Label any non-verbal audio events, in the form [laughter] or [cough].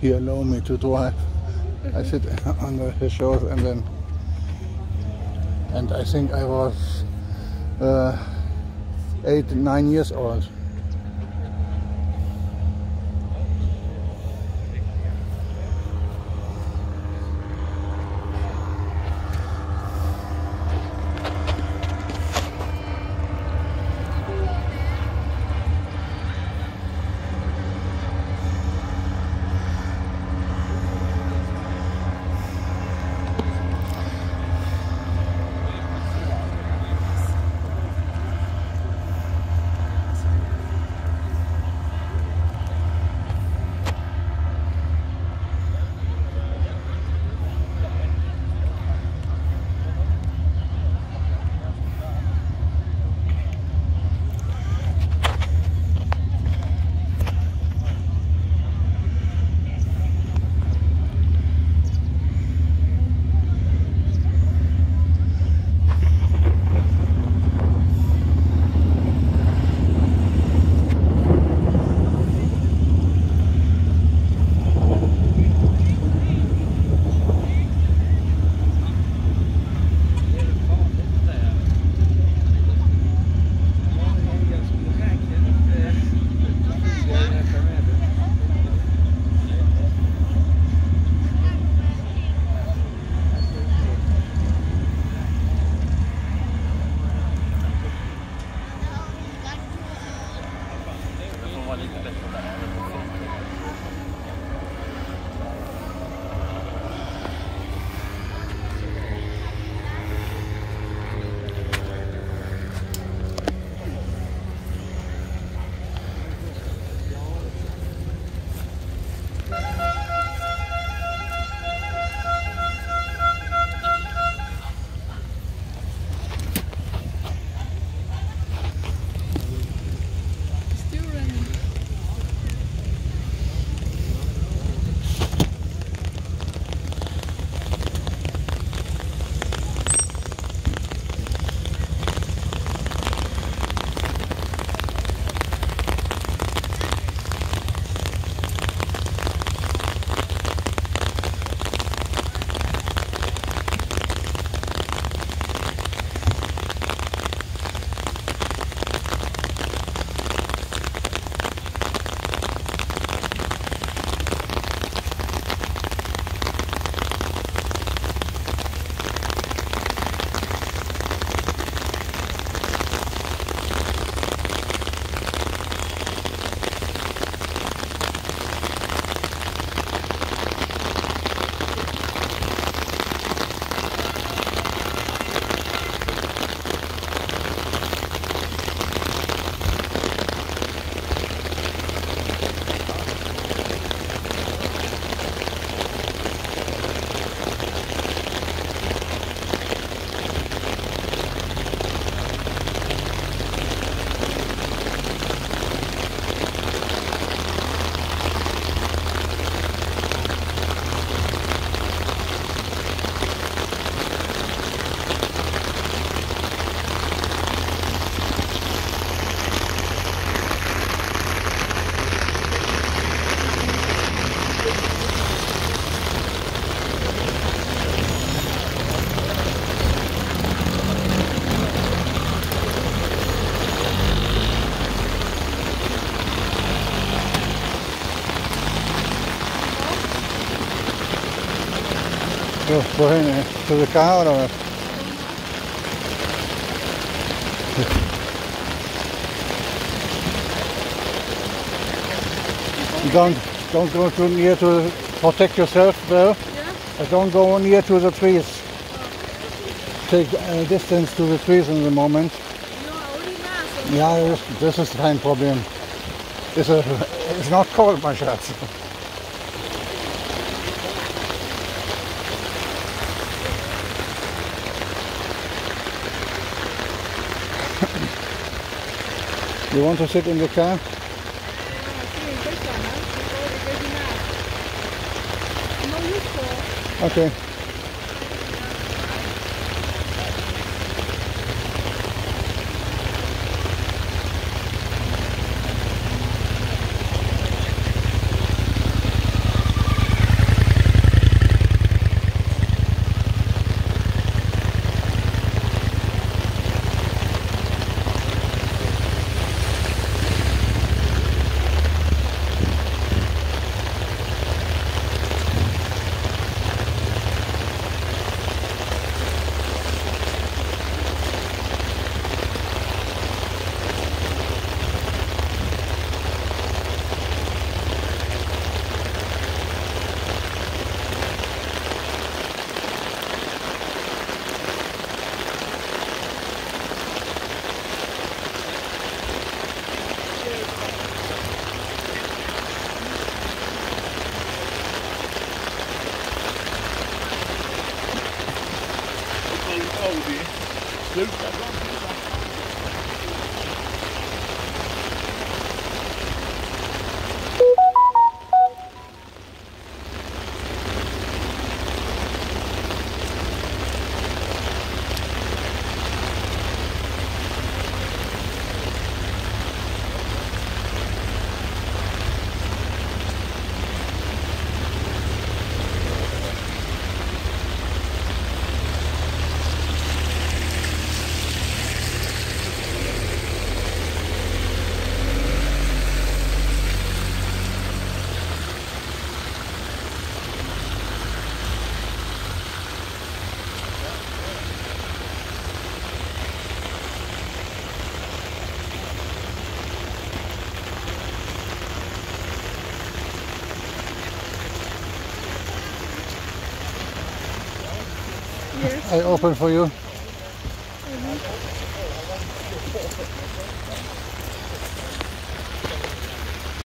he allowed me to drive. I sit [laughs] on the, his shoulders and then, and I think I was uh, eight, nine years old. College में So, wohin? eh? To the car oder? Don't don't go too near to protect yourself though. Yeah? Don't go near to the trees. Take uh, distance to the trees in the moment. You are only mass. Ja, this, this is kein Problem. It's, a, it's not cold, my Schatz. You want to sit in the car? Okay. できたと思います。I open for you.